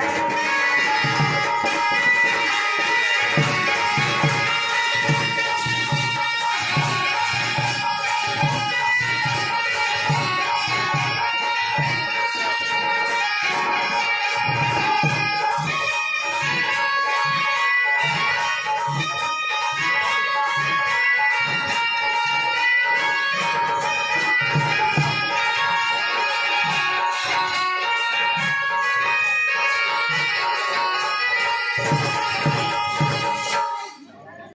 Bye.